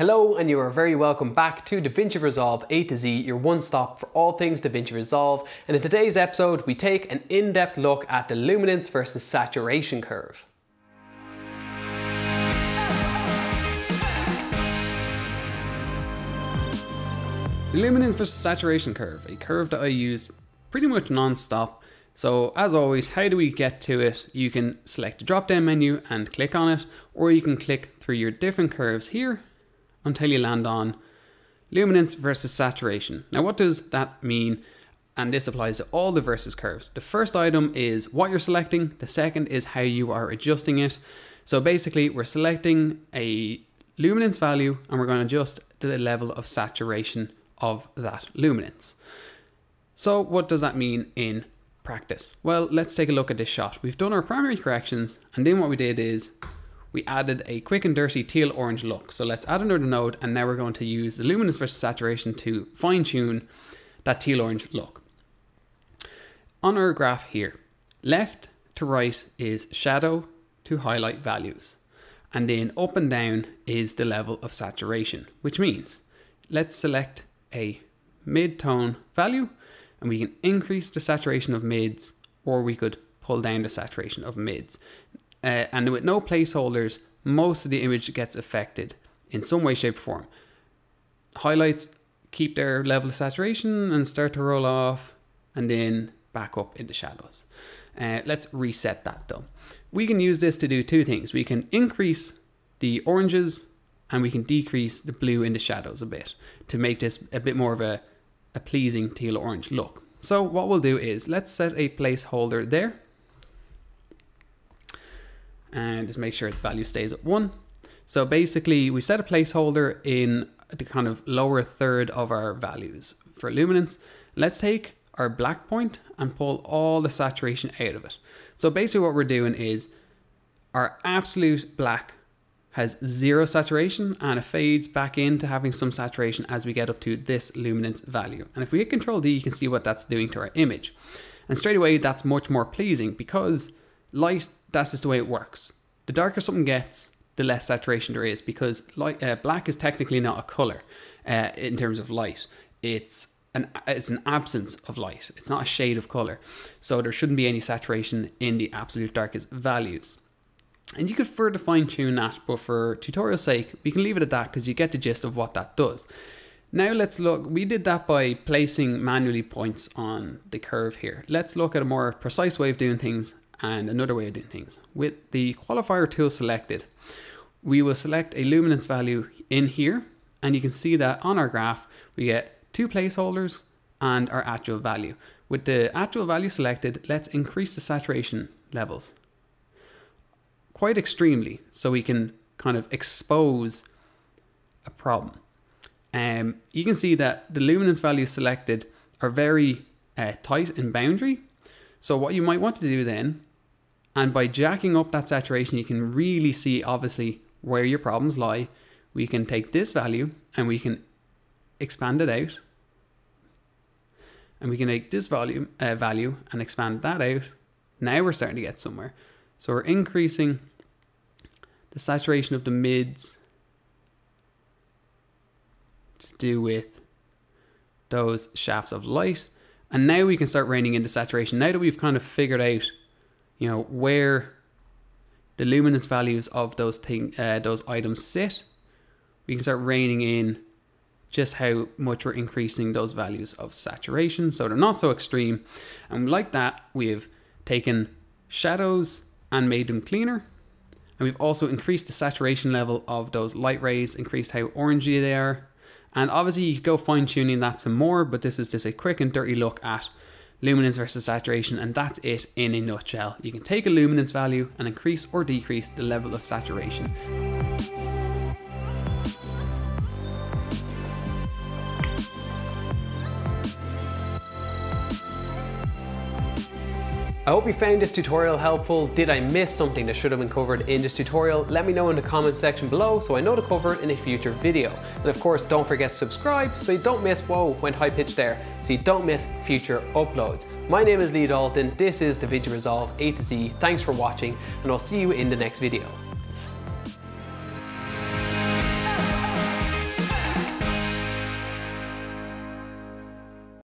Hello and you are very welcome back to DaVinci Resolve A to Z, your one stop for all things DaVinci Resolve. And in today's episode, we take an in-depth look at the luminance versus saturation curve. The luminance versus saturation curve, a curve that I use pretty much non-stop. So as always, how do we get to it? You can select the drop down menu and click on it, or you can click through your different curves here until you land on luminance versus saturation. Now what does that mean? And this applies to all the versus curves. The first item is what you're selecting. The second is how you are adjusting it. So basically we're selecting a luminance value and we're going to adjust to the level of saturation of that luminance. So what does that mean in practice? Well, let's take a look at this shot. We've done our primary corrections and then what we did is we added a quick and dirty teal orange look. So let's add another node and now we're going to use the luminance versus saturation to fine tune that teal orange look. On our graph here, left to right is shadow to highlight values. And then up and down is the level of saturation, which means let's select a mid-tone value and we can increase the saturation of mids or we could pull down the saturation of mids uh, and with no placeholders, most of the image gets affected in some way, shape, or form. Highlights keep their level of saturation and start to roll off, and then back up into shadows. Uh, let's reset that though. We can use this to do two things. We can increase the oranges and we can decrease the blue in the shadows a bit to make this a bit more of a, a pleasing teal orange look. So what we'll do is let's set a placeholder there and just make sure the value stays at one. So basically we set a placeholder in the kind of lower third of our values for luminance. Let's take our black point and pull all the saturation out of it. So basically what we're doing is our absolute black has zero saturation and it fades back into having some saturation as we get up to this luminance value. And if we hit Control D, you can see what that's doing to our image. And straight away, that's much more pleasing because light that's just the way it works. The darker something gets, the less saturation there is because light, uh, black is technically not a color uh, in terms of light. It's an it's an absence of light. It's not a shade of color, so there shouldn't be any saturation in the absolute darkest values. And you could further fine tune that, but for tutorial sake, we can leave it at that because you get the gist of what that does. Now let's look, we did that by placing manually points on the curve here. Let's look at a more precise way of doing things and another way of doing things. With the qualifier tool selected, we will select a luminance value in here and you can see that on our graph we get two placeholders and our actual value. With the actual value selected, let's increase the saturation levels quite extremely so we can kind of expose a problem. Um, you can see that the luminance values selected are very uh, tight in boundary. So what you might want to do then and by jacking up that saturation, you can really see obviously where your problems lie. We can take this value and we can expand it out. And we can take this volume uh, value and expand that out. Now we're starting to get somewhere. So we're increasing the saturation of the mids to do with those shafts of light. And now we can start reining into saturation. Now that we've kind of figured out you know, where the luminance values of those thing, uh, those items sit, we can start reining in just how much we're increasing those values of saturation so they're not so extreme. And like that, we've taken shadows and made them cleaner. And we've also increased the saturation level of those light rays, increased how orangey they are. And obviously you could go fine tuning that some more, but this is just a quick and dirty look at luminance versus saturation, and that's it in a nutshell. You can take a luminance value and increase or decrease the level of saturation. I hope you found this tutorial helpful. Did I miss something that should have been covered in this tutorial? Let me know in the comment section below so I know to cover it in a future video. And of course, don't forget to subscribe so you don't miss, whoa, went high pitch there, so you don't miss future uploads. My name is Lee Dalton, this is DaVinci Resolve A to Z, thanks for watching, and I'll see you in the next video.